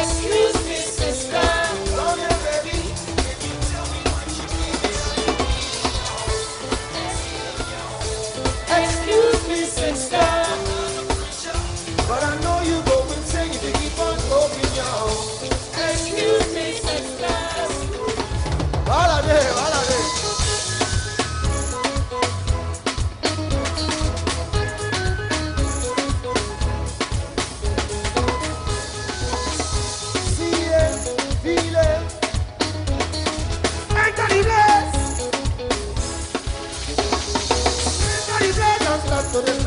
rescue. Doctor